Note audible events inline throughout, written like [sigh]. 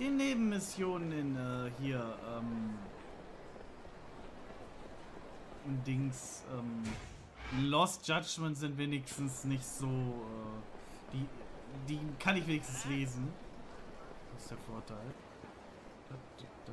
den Nebenmissionen in äh, hier, ähm, in Dings, ähm, Lost Judgment sind wenigstens nicht so, äh, die, die kann ich wenigstens lesen. Das ist der Vorteil. Da, da, da.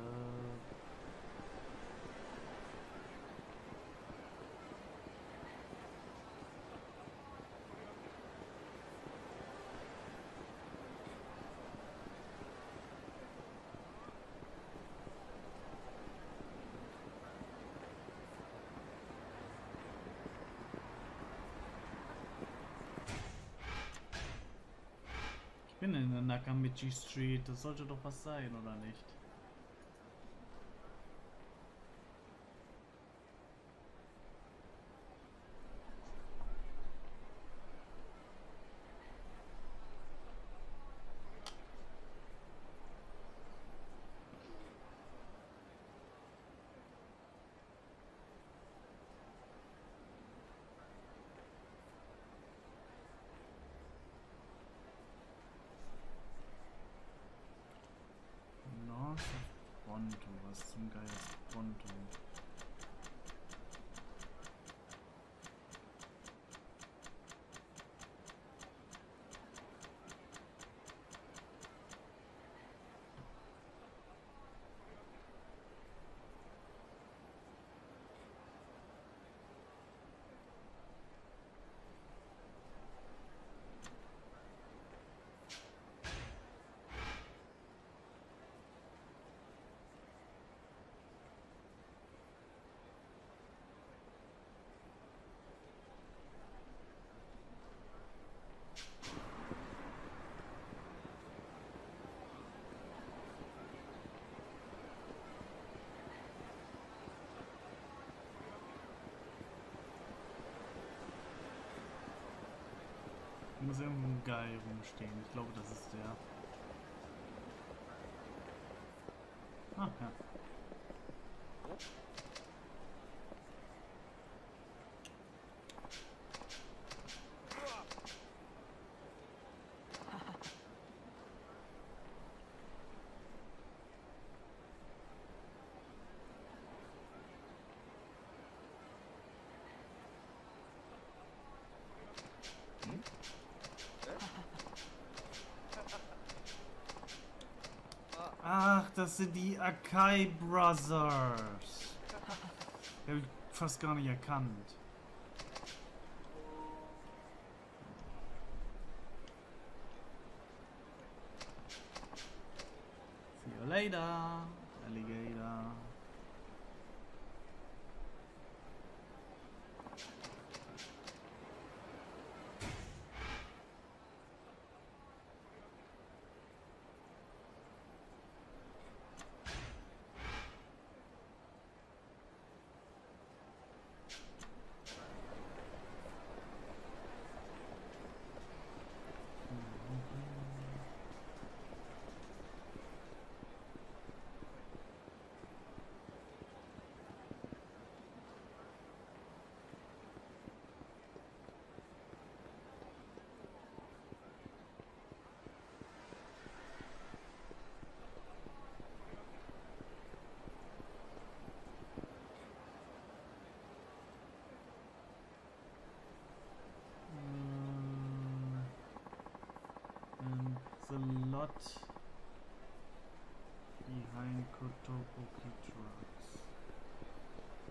Ich in der Nakamichi Street. Das sollte doch was sein, oder nicht? North of Bronto. Was zum Geier ist Bronto? Hier muss irgendwo ein Guy rumstehen. Ich glaube, das ist der. Ah, ja. Das sind die Akai Brothers. [laughs] Hab ich fast gar nicht erkannt. Lot behind Kotobuki trucks.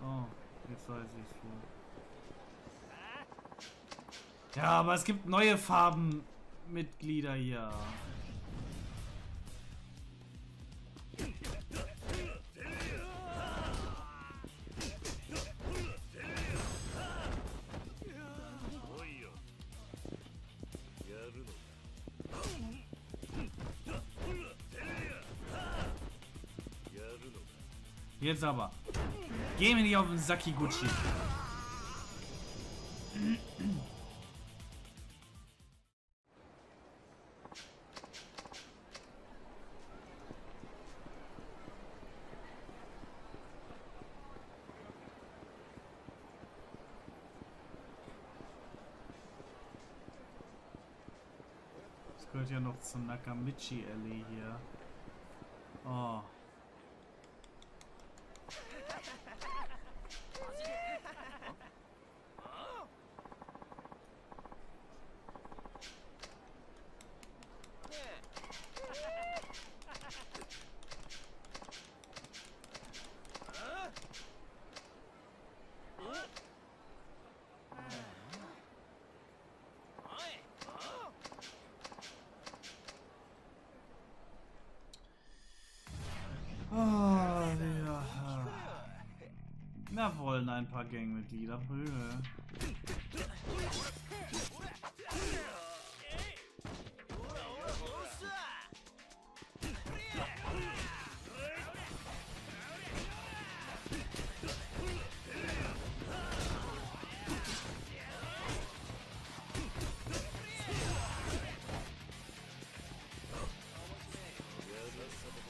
Oh, jetzt weiß ich's wo. Ja, aber es gibt neue Farbenmitglieder hier. Jetzt aber. Geh mir nicht auf den Sakiguchi. Das gehört ja noch zur Nakamichi Alley hier. Oh, ja. Na wollen ein Gangmitglieder Prügel.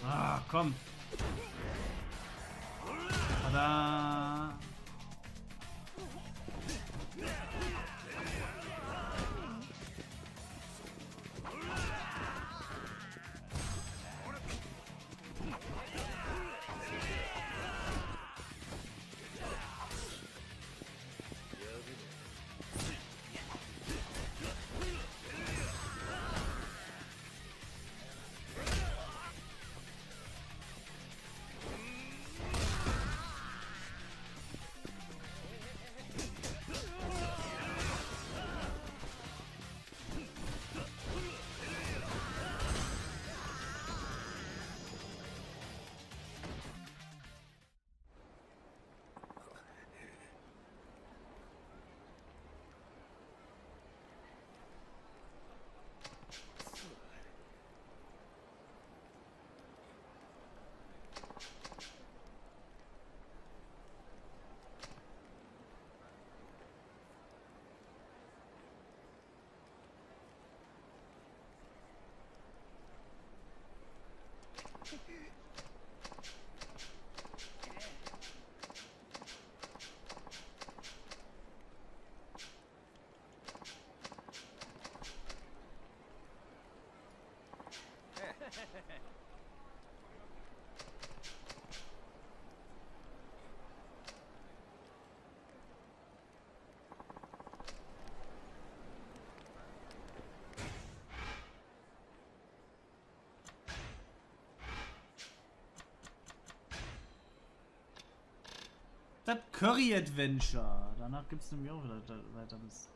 Ah, komm. Curry Adventure. Danach gibt es nämlich auch wieder weiter bis.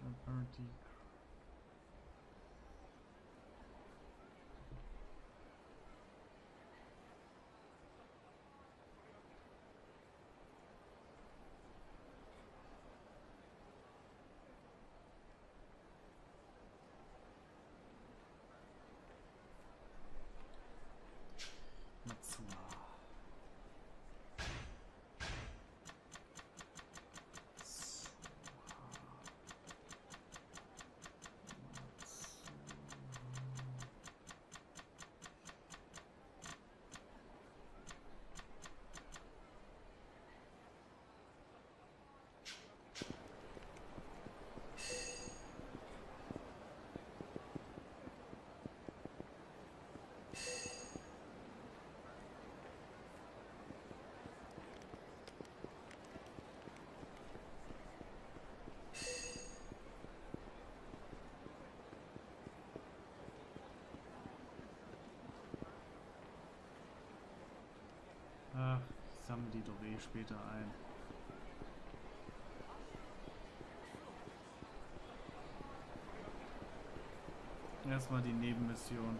Apparently. Sammle die eh später ein. Erstmal die Nebenmission.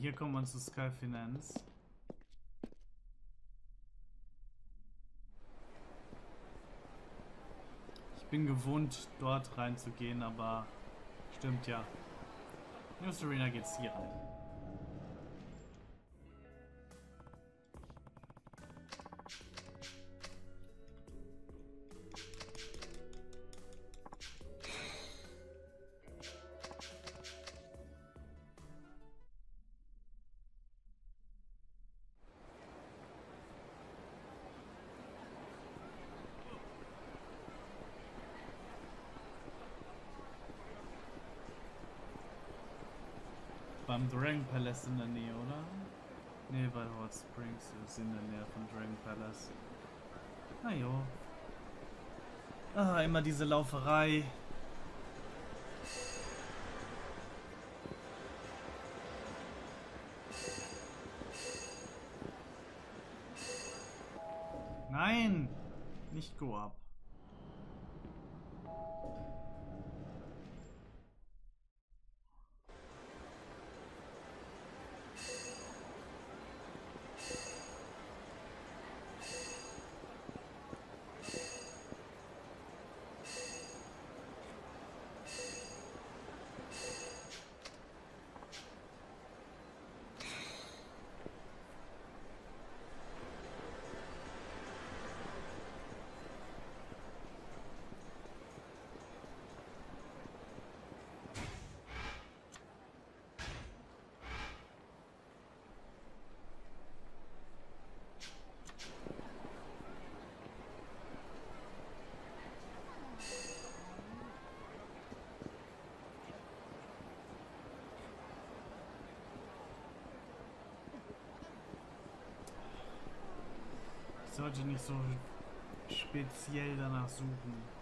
Hier kommt man zu Sky Finance. Ich bin gewohnt, dort reinzugehen, aber stimmt ja. News Arena geht's hier rein. Beim Dragon Palace in der Nähe, oder? Ne, bei Hot Springs ist in der Nähe von Dragon Palace. Na jo. Ah, immer diese Lauferei. Nein! Nicht Go Up. Sollte nicht so speziell danach suchen.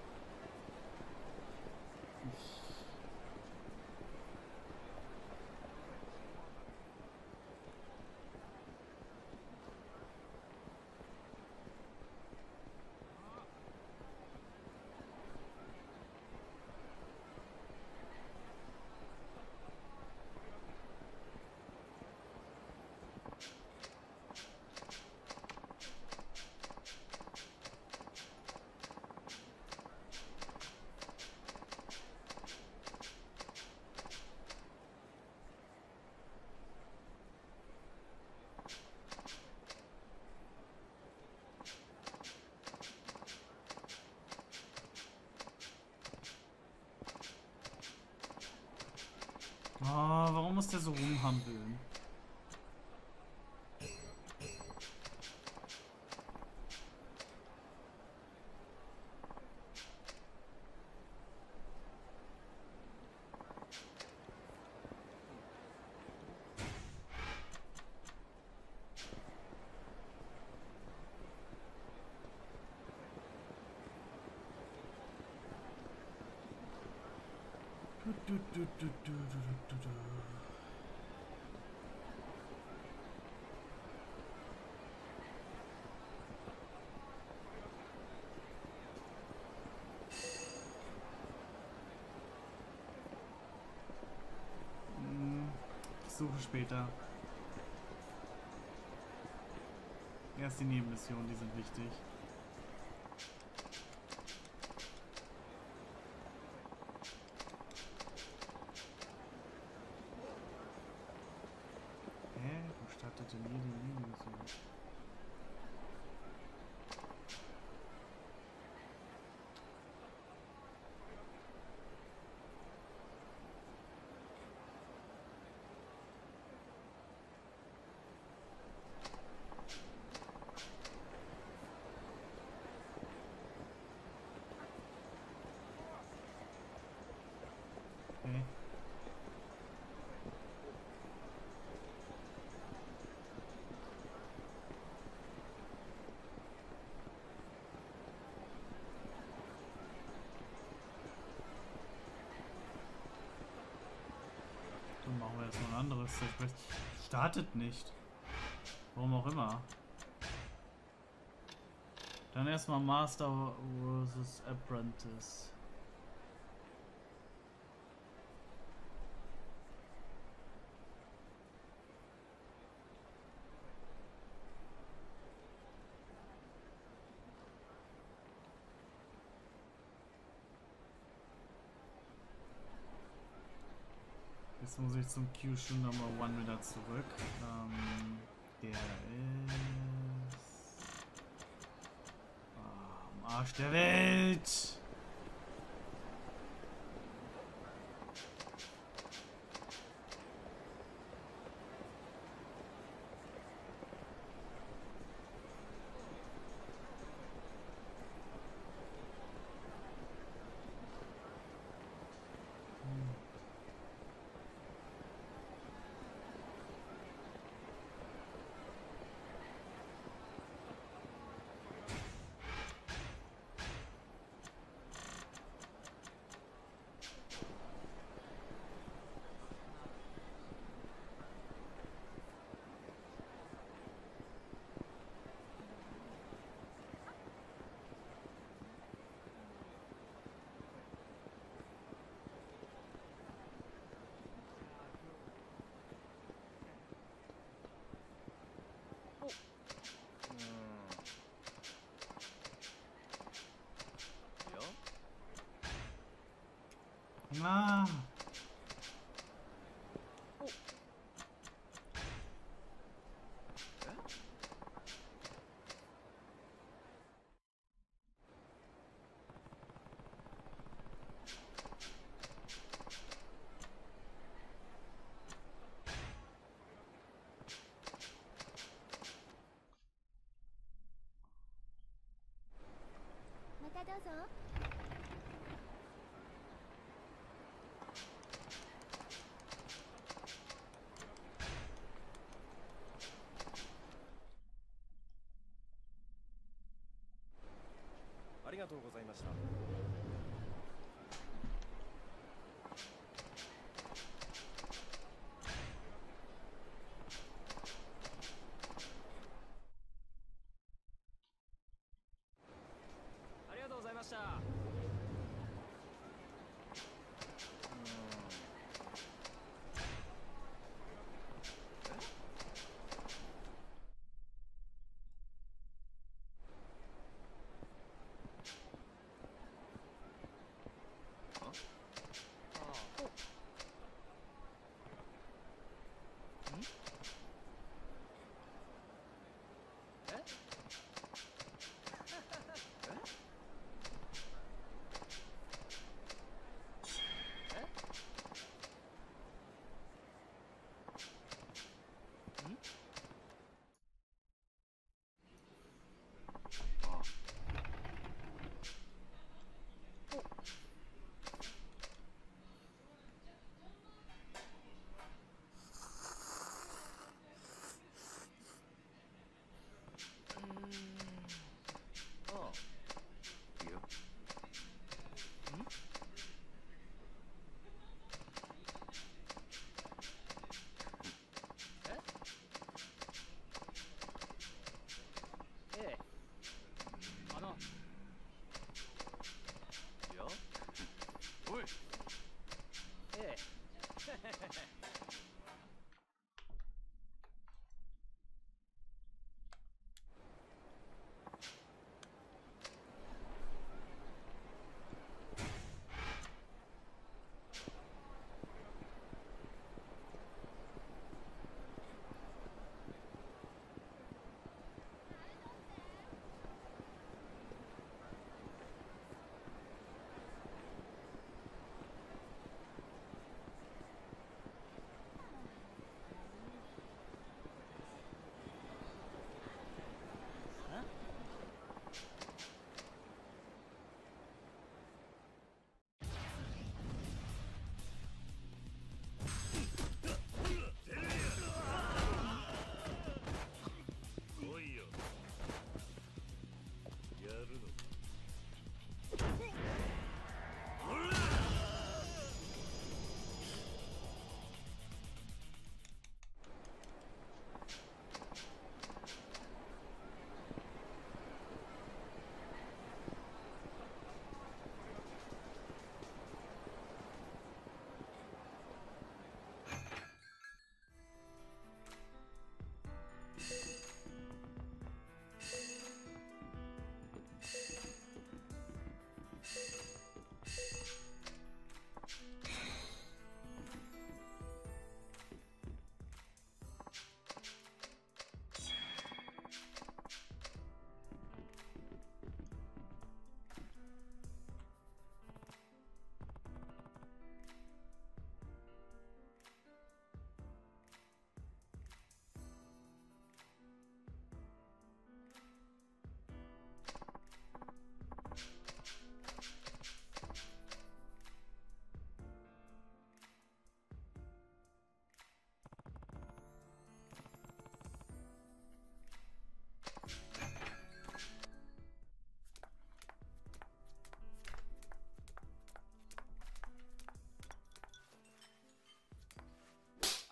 Oh, warum muss der so rumhampeln? Du, du, du, suche später. Erst die Nebenmissionen, die sind wichtig. machen ein anderes Quest. Startet nicht. Warum auch immer. Dann erstmal Master vs. Apprentice. Jetzt muss ich zum Q-Shoe Number One wieder zurück. Ähm, der ist... Am Arsch der Welt! ままたどうぞ。ありがとうございました。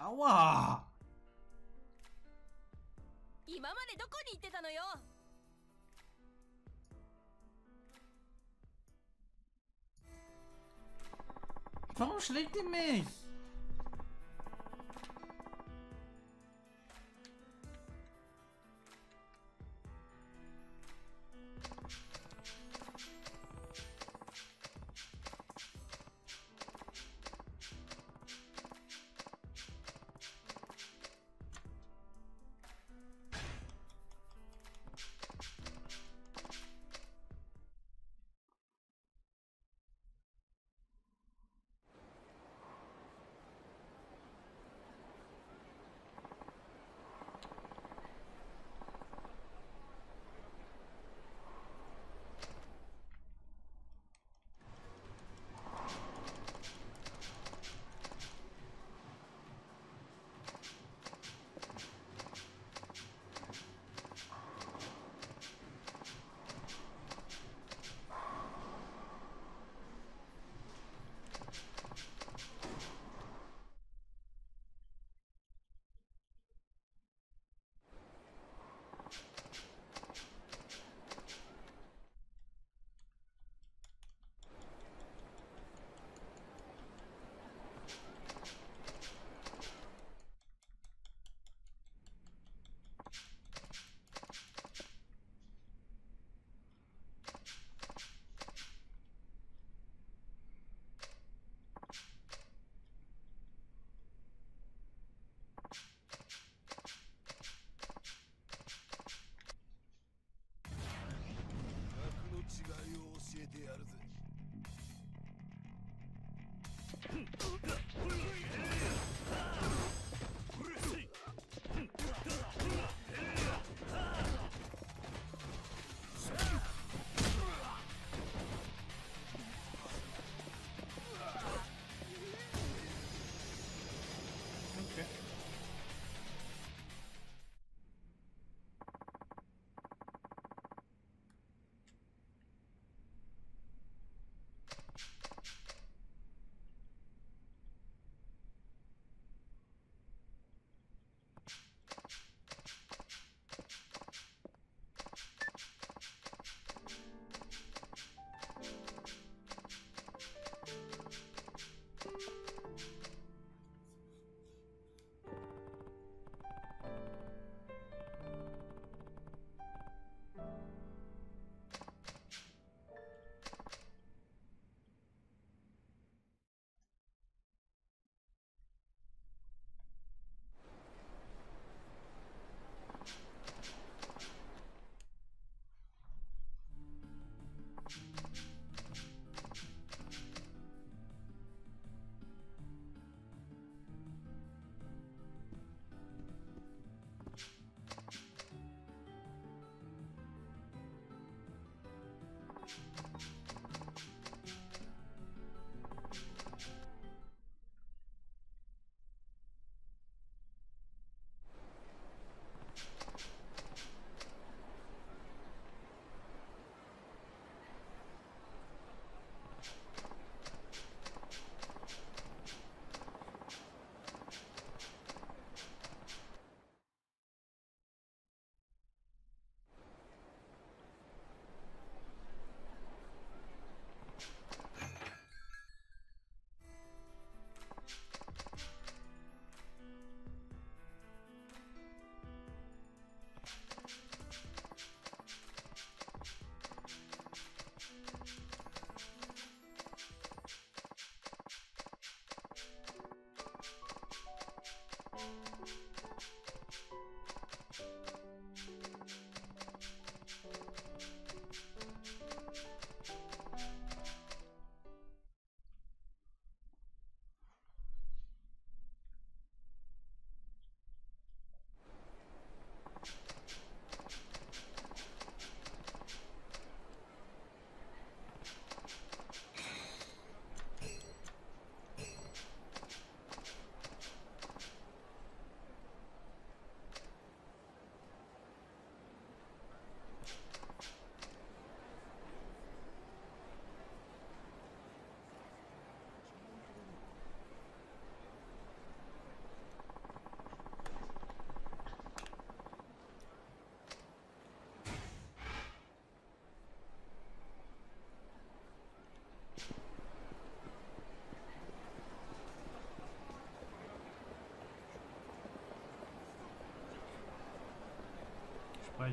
ャワー。今までどこに行ってたのよ？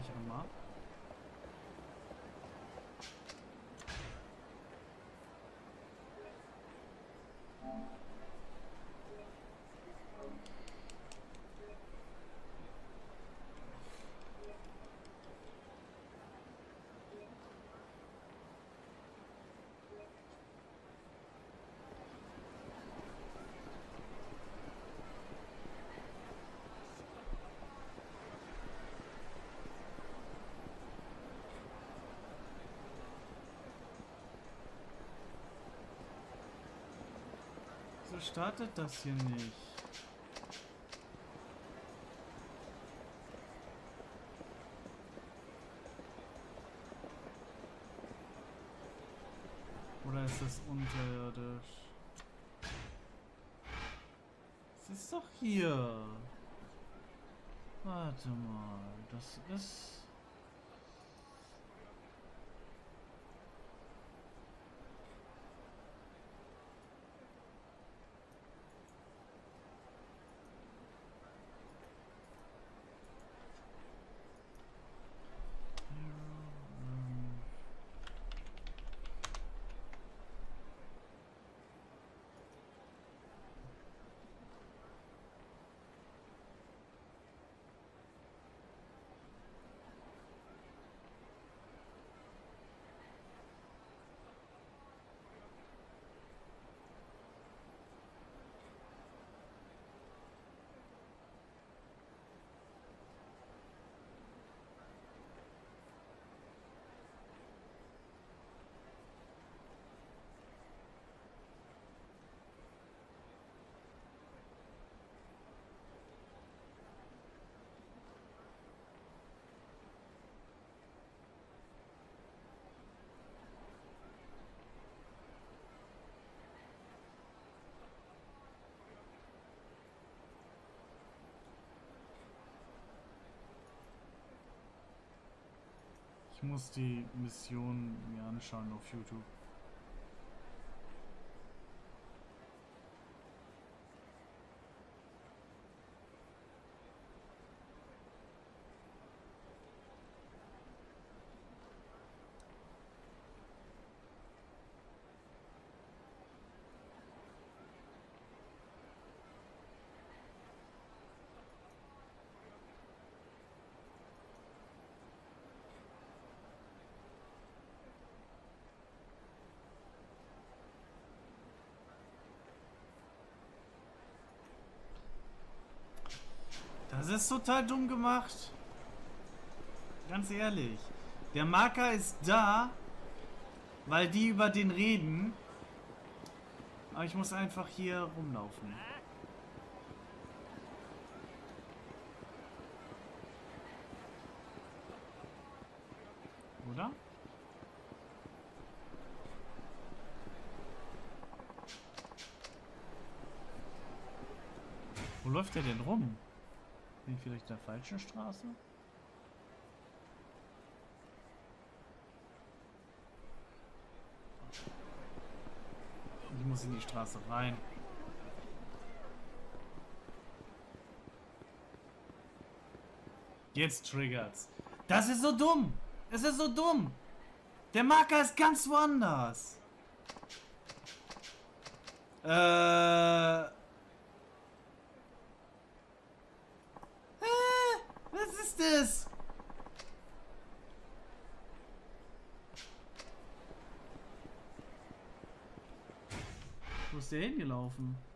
Speichere mal. Startet das hier nicht? Oder ist das unterirdisch? Es ist doch hier. Warte mal, das ist... Ich muss die Mission mir anschauen auf YouTube. Ist total dumm gemacht. Ganz ehrlich. Der Marker ist da, weil die über den reden. Aber ich muss einfach hier rumlaufen. Oder? Wo läuft der denn rum? Bin ich vielleicht in der falschen Straße? Ich muss in die Straße rein. Jetzt triggert's. Das ist so dumm. Es ist so dumm. Der Marker ist ganz woanders. Äh. Äh, was ist das? Wo ist der hingelaufen?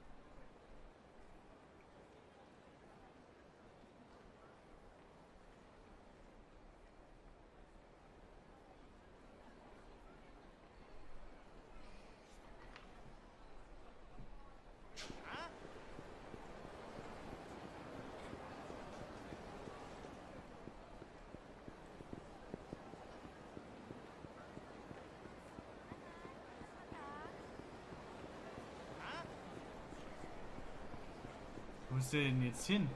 Der denn jetzt hin?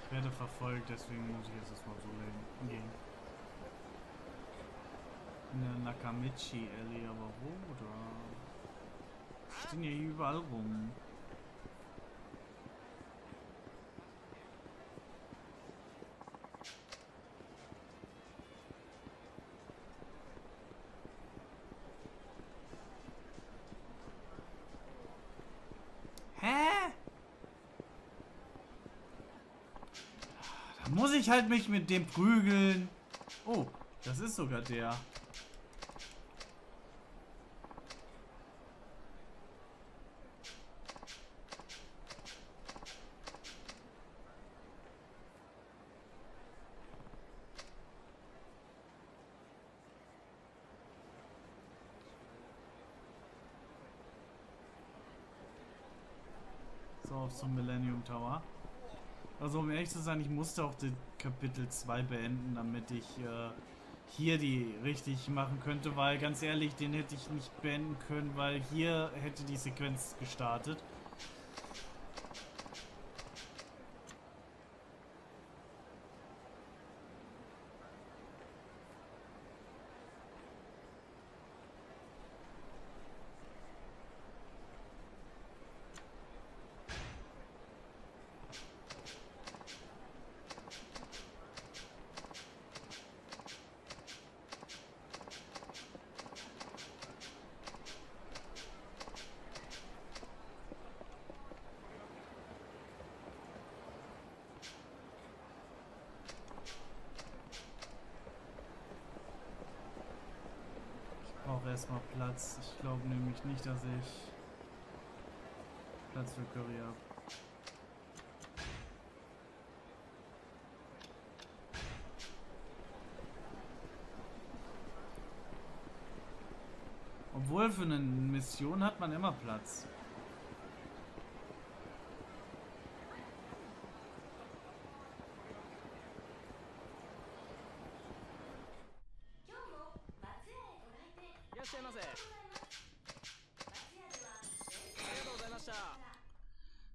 Ich werde verfolgt, deswegen muss ich jetzt erstmal so gehen. In der Nakamichi Alley, aber wo da? Stehen ja hier überall rum. Hä? Da muss ich halt mich mit dem prügeln. Oh, das ist sogar der. So, zum Millennium Tower. Also um ehrlich zu sein, ich musste auch den Kapitel 2 beenden, damit ich äh, hier die richtig machen könnte, weil ganz ehrlich, den hätte ich nicht beenden können, weil hier hätte die Sequenz gestartet. Ich brauche erstmal Platz. Ich glaube nämlich nicht, dass ich Platz für Curry habe. Obwohl für eine Mission hat man immer Platz.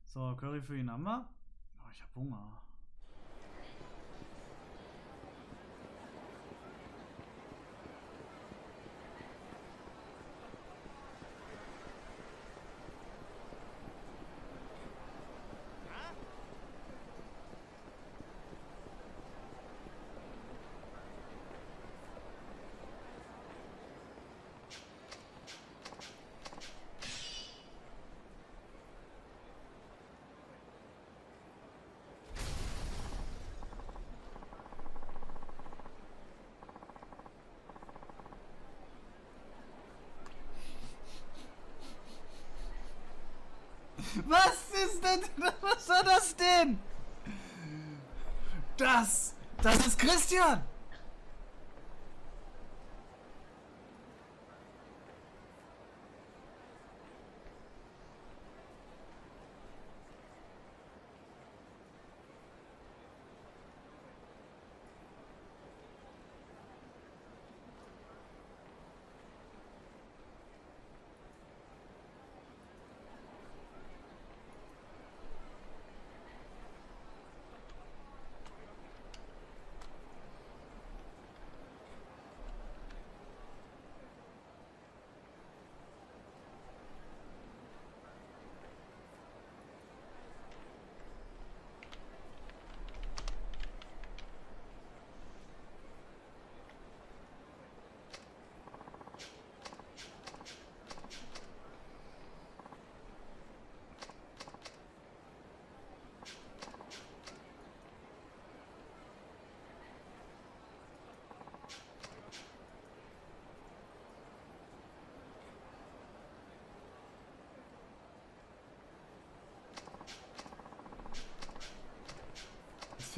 So, Curry für ihn haben wir. Oh, ich hab Hunger. Was ist denn? Was war das denn? Das! Das ist Christian!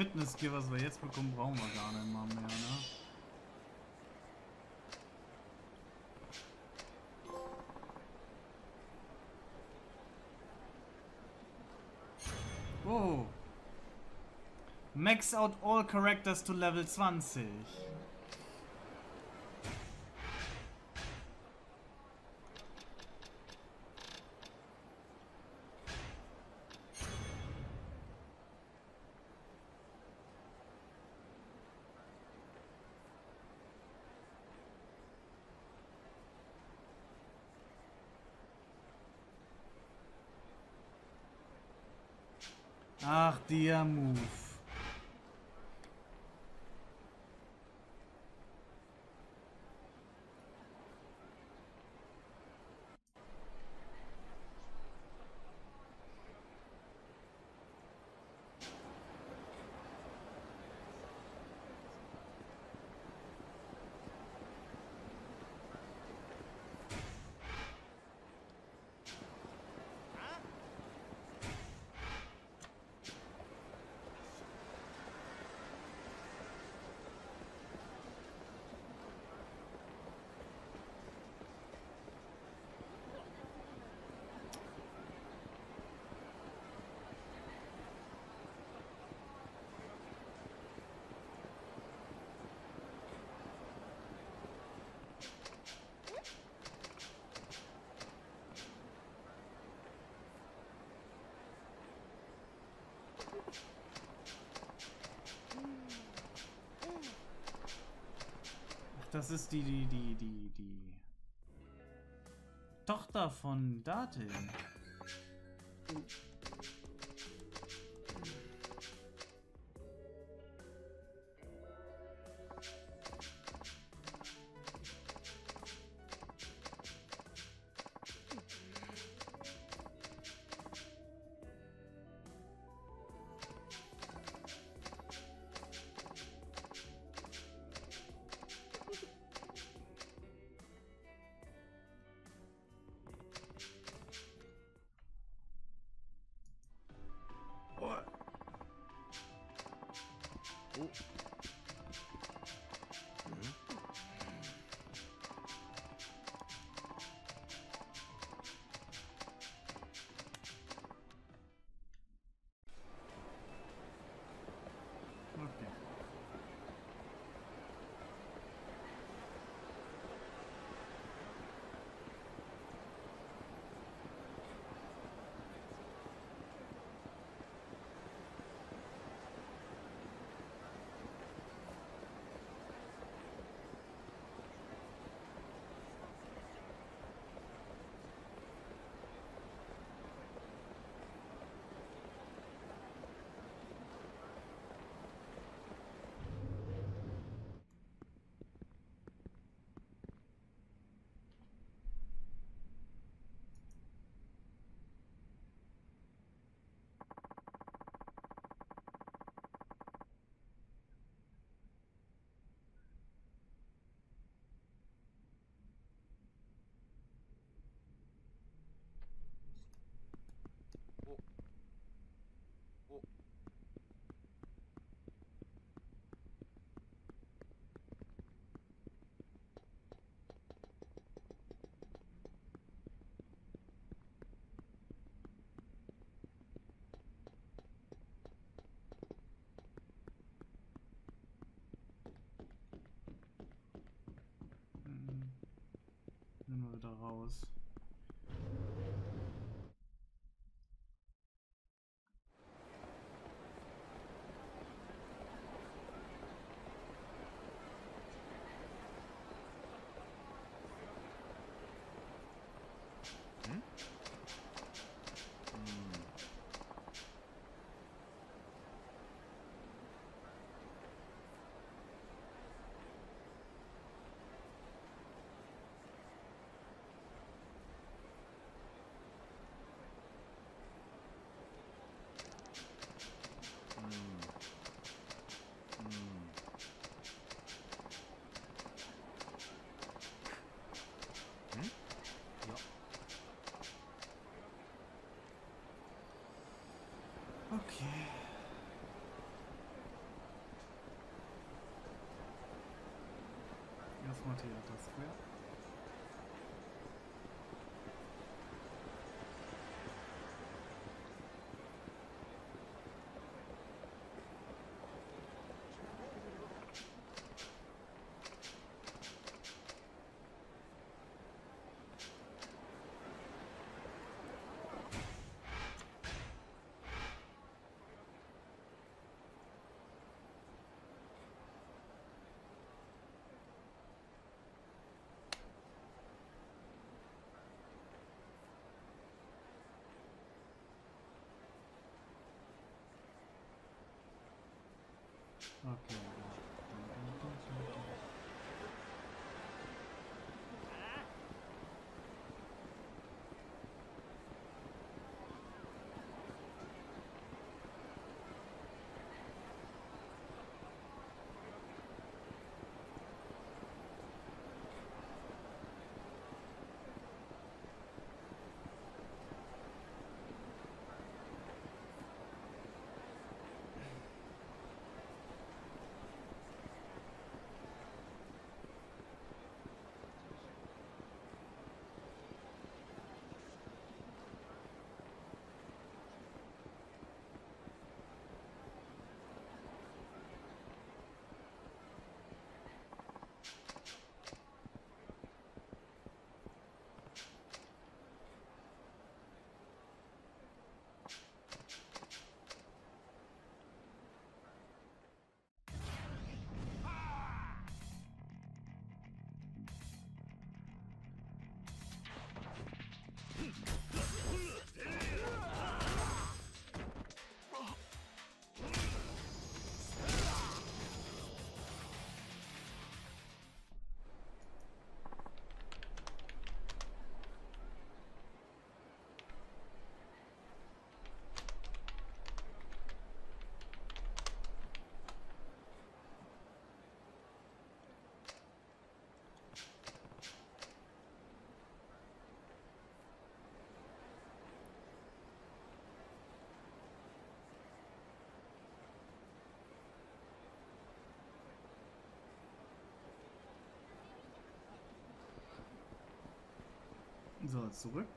Das Fitness-Gear, was wir jetzt bekommen, brauchen wir gar nicht mal mehr, ne? Wow. Max out all characters to level 20. Das ist die, die, die, die, die Tochter von Datil. Okay. Nehmen Theater Square. Okay. So, zurück.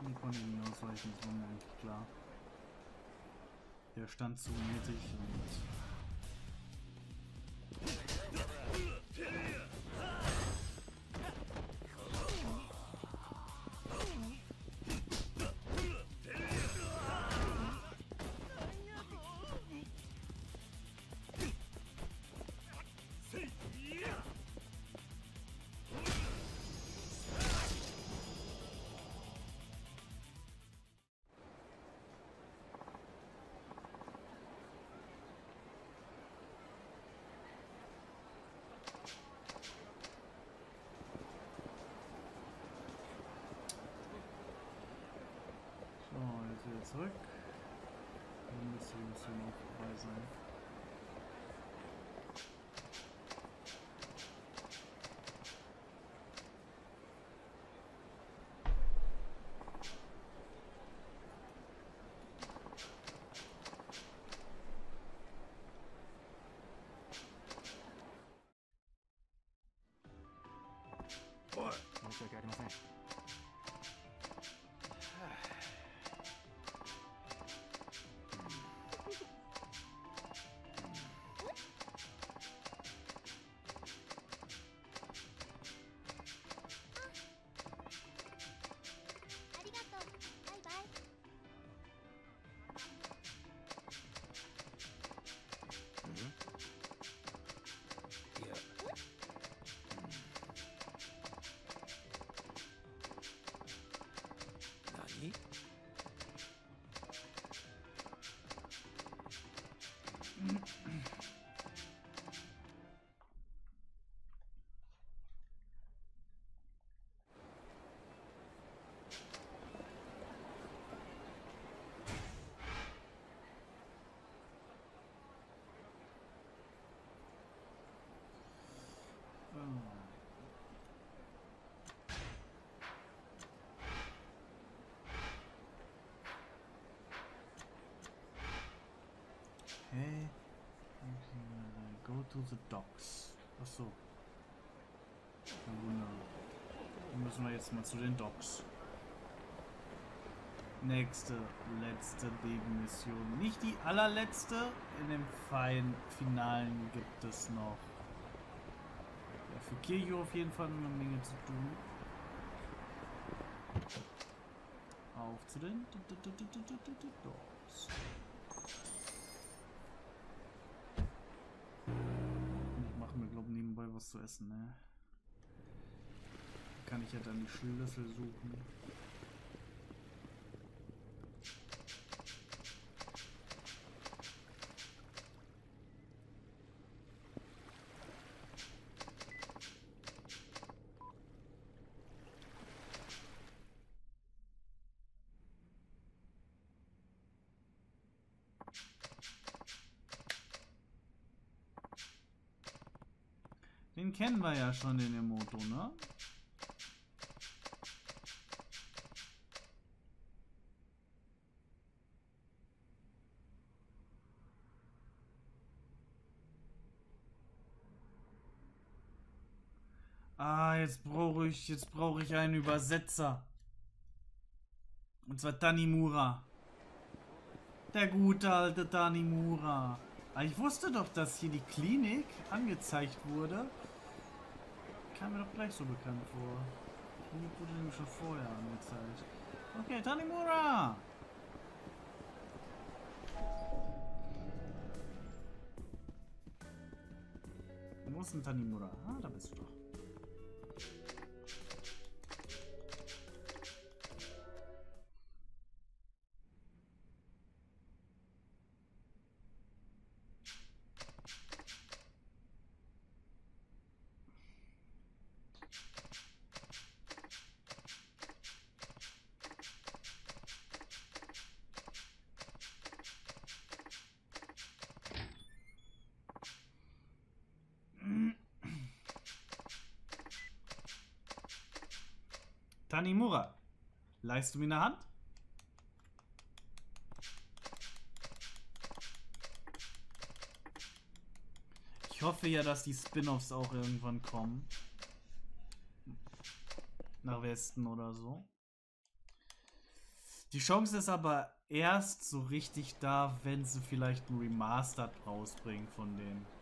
Die konnte ihn ausweichen, das war mir eigentlich klar. Der stand zu mittig und zurück. Dann müsste die Mission auch vorbei sein. Okay. Go to the docks. Achso. Kein Wunder. Dann müssen wir jetzt mal zu den Docks. Nächste, letzte Nebenmission. Nicht die allerletzte. In dem feinen Finalen gibt es noch ja, für Kiryu auf jeden Fall eine Menge zu tun. zu den Doors. Was zu essen, ne? Kann ich ja dann die Schlüssel suchen. Kennen wir ja schon, den Emoto, ne? Ah, jetzt brauche ich, jetzt brauche ich einen Übersetzer. Und zwar Tanimura. Der gute alte Tanimura. Aber ich wusste doch, dass hier die Klinik angezeigt wurde. Kam mir doch gleich so bekannt vor. Klinik wurde nämlich schon vorher angezeigt. Okay, Tanimura! Wo ist denn Tanimura? Ah, da bist du doch. Leihst du mir eine Hand? Ich hoffe ja, dass die Spin-offs auch irgendwann kommen. Nach Westen oder so. Die Chance ist aber erst so richtig da, wenn sie vielleicht ein Remastered rausbringen von denen.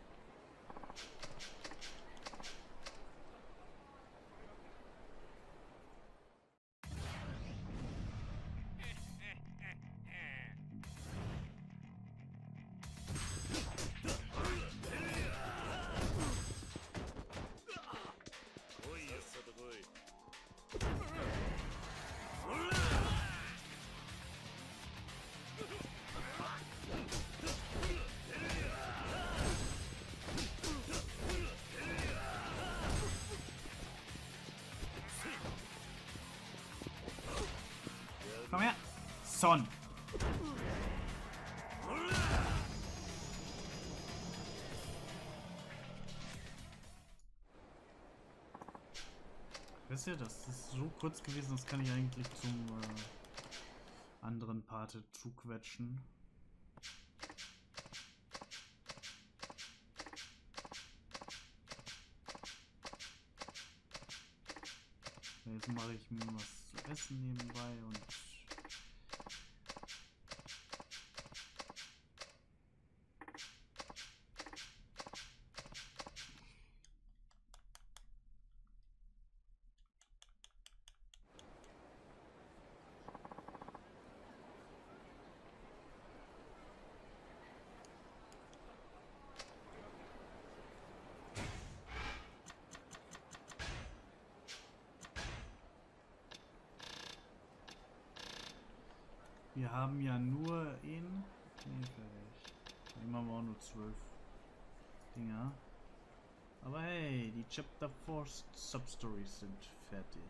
Komm her. Son. Wisst ihr, das ist so kurz gewesen, das kann ich eigentlich zum äh, anderen Part zuquetschen. Jetzt mache ich mir was zu essen nebenbei und Wir haben ja nur in... Nee, vielleicht. Nehmen wir auch nur zwölf Dinger. Aber hey, die Chapter 4 Substories sind fertig.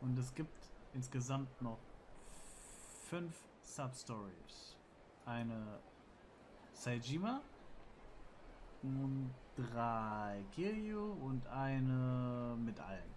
Und es gibt insgesamt noch fünf Substories. Eine Saijima und drei Kiryu und eine mit allen.